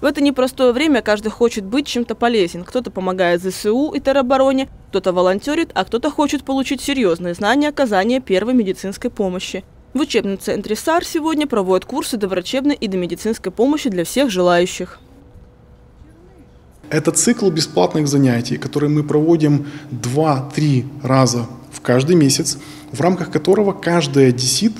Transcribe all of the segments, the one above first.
В это непростое время каждый хочет быть чем-то полезен. Кто-то помогает ЗСУ и теробороне, кто-то волонтерит, а кто-то хочет получить серьезные знания оказания первой медицинской помощи. В учебном центре САР сегодня проводят курсы доврачебной и домедицинской помощи для всех желающих. Это цикл бесплатных занятий, которые мы проводим 2-3 раза в каждый месяц, в рамках которого каждый одессит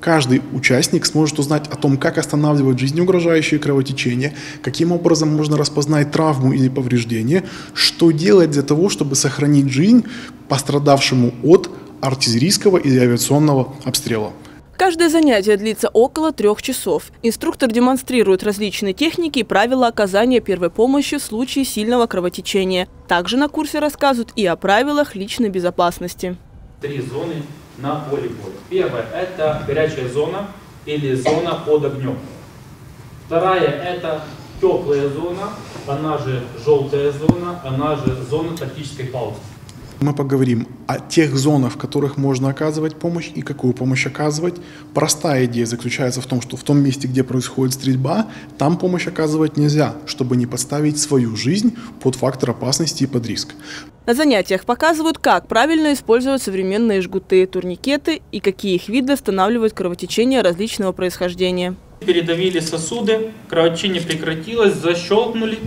каждый участник сможет узнать о том, как останавливать жизнеугрожающие кровотечения, каким образом можно распознать травму или повреждение, что делать для того, чтобы сохранить жизнь пострадавшему от артиллерийского или авиационного обстрела. Каждое занятие длится около трех часов. Инструктор демонстрирует различные техники и правила оказания первой помощи в случае сильного кровотечения. Также на курсе рассказывают и о правилах личной безопасности. Три зоны на поле боя. Первая – это горячая зона или зона под огнем. Вторая – это теплая зона, она же желтая зона, она же зона тактической паузы. Мы поговорим о тех зонах, в которых можно оказывать помощь и какую помощь оказывать. Простая идея заключается в том, что в том месте, где происходит стрельба, там помощь оказывать нельзя, чтобы не подставить свою жизнь под фактор опасности и под риск. На занятиях показывают, как правильно использовать современные жгуты, турникеты и какие их виды останавливают кровотечение различного происхождения. Передавили сосуды, кровотечение прекратилось, защелкнули,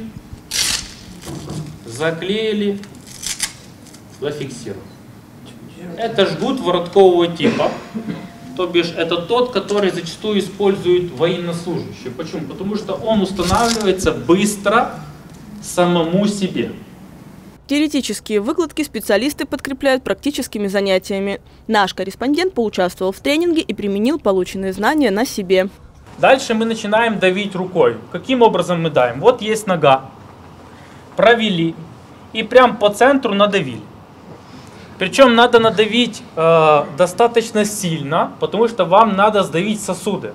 заклеили, зафиксирован. Это жгут вороткового типа, то бишь это тот, который зачастую используют военнослужащие. Почему? Потому что он устанавливается быстро самому себе. Теоретические выкладки специалисты подкрепляют практическими занятиями. Наш корреспондент поучаствовал в тренинге и применил полученные знания на себе. Дальше мы начинаем давить рукой. Каким образом мы давим? Вот есть нога. Провели и прям по центру надавили. Причем надо надавить э, достаточно сильно, потому что вам надо сдавить сосуды.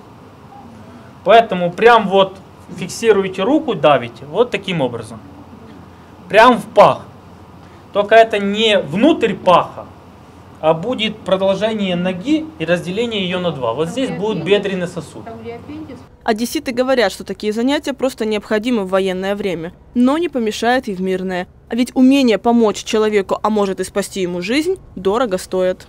Поэтому прям вот фиксируете руку, давите, вот таким образом. Прям в пах. Только это не внутрь паха, а будет продолжение ноги и разделение ее на два. Вот здесь будет бедренный сосуд. Одесситы говорят, что такие занятия просто необходимы в военное время, но не помешает и в мирное. А ведь умение помочь человеку, а может и спасти ему жизнь, дорого стоит.